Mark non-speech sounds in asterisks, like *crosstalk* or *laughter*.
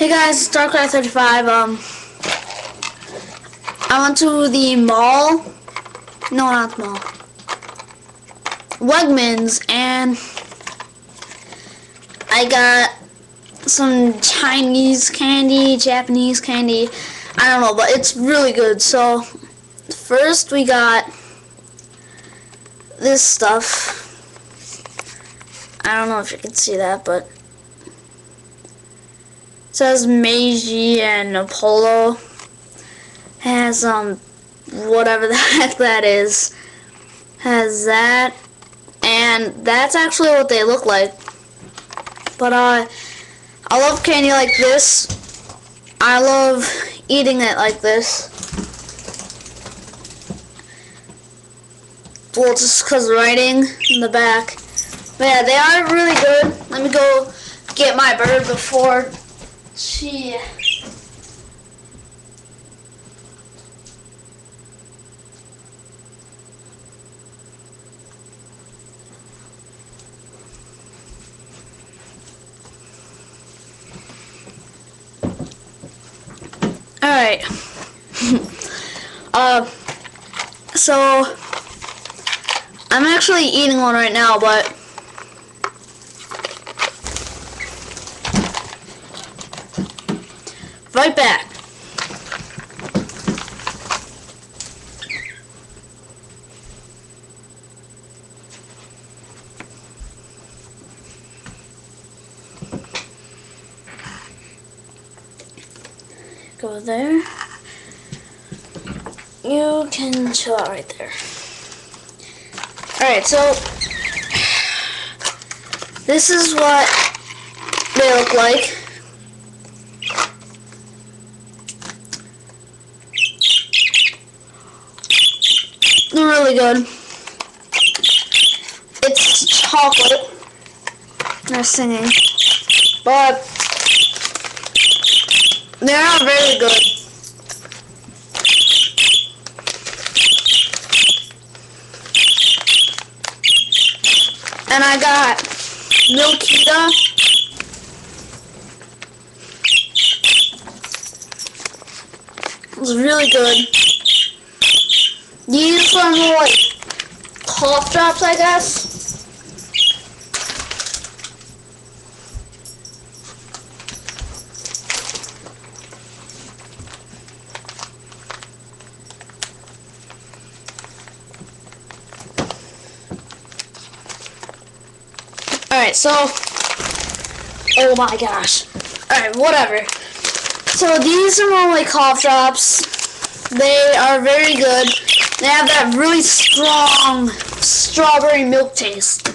Hey guys, it's Darkrie35. Um, I went to the mall. No, not the mall. Wegmans, and I got some Chinese candy, Japanese candy. I don't know, but it's really good. So, first we got this stuff. I don't know if you can see that, but says Meiji and Apollo. Has um whatever *laughs* the heck that is. Has that and that's actually what they look like. But uh I love candy like this. I love eating it like this. Well, just because writing in the back. But yeah, they are really good. Let me go get my bird before she... Alright. uh, so, I'm actually eating one right now, but right back. Go there. You can chill out right there. Alright, so this is what they look like. Really good. It's chocolate. They're singing. But they're not very good. And I got Milkita. It's really good. These are more like cough drops, I guess. Alright, so, oh my gosh. Alright, whatever. So these are like cough drops. They are very good. They have that really strong strawberry milk taste.